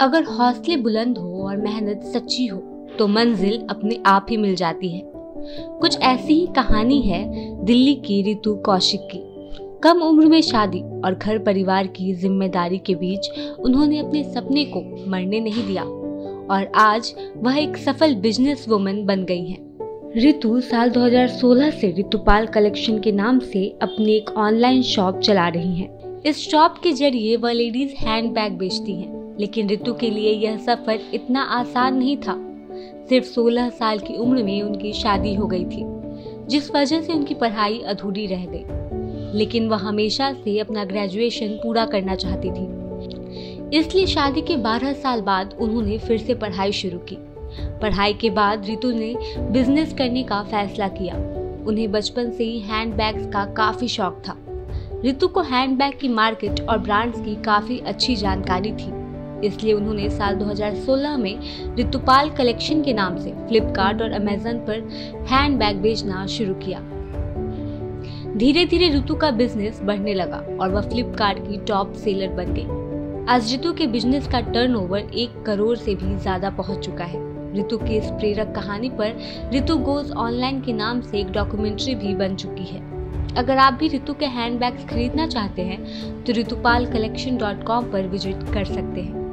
अगर हौसले बुलंद हो और मेहनत सच्ची हो तो मंजिल अपने आप ही मिल जाती है कुछ ऐसी ही कहानी है दिल्ली की रितु कौशिक की कम उम्र में शादी और घर परिवार की ज़िम्मेदारी के बीच उन्होंने अपने सपने को मरने नहीं दिया और आज वह एक सफल बिज़नेस वुमन बन गई हैं। ऋतु साल 2016 से ऋतुपाल कलेक्शन के नाम से अपनी एक ऑनलाइन शॉप चला रही हैं। इस शॉप के ज़रिए वह लेडीज़ हैंड बैग बेचती हैं, लेकिन ऋतु के लिए यह सफ़र इतना आसान नहीं था। सिर्फ़ 16 साल की उम्र में उनकी शादी हो गई थी, जिस वजह से उनकी पढ़ाई अधूरी रह गई। लेकिन वह हमेशा से अपना ग्रेजुएशन पूरा करना चाहती थी। इसलिए शादी के 12 साल बाद उन्होंने फिर से पढ़ाई शुरू की। पढ़ाई के बाद रितु ने बिज़नेस करने का फैसला किया। उन्हें बचपन से ही हैंड बैग्स का काफ़ी शौक था। रितु को हैंड बैग की मार्केट और ब्रांड्स की काफ़ी अच्छी जानकारी थी। इसलिए उन्होंने साल 2016 में ऋतुपाल कलेक्शन के नाम से फ्लिपकार्ट और अमेजन पर हैंड बैग बेचना शुरू किया। धीरे धीरे ऋतु का बिज़नेस बढ़ने लगा और वह फ्लिपकार्ट की टॉप सेलर बन गई। आज ऋतु के बिज़नेस का टर्नओवर एक करोड़ से भी ज़्यादा पहुँच चुका है। ऋतु की इस प्रेरक कहानी पर ऋतु गोज ऑनलाइन के नाम से एक डॉक्यूमेंट्री भी बन चुकी है। अगर आप भी ऋतु के हैंडबैग्स खरीदना चाहते हैं तो ऋतुपाल कलेक्शन डॉट कॉम पर विज़िट कर सकते हैं।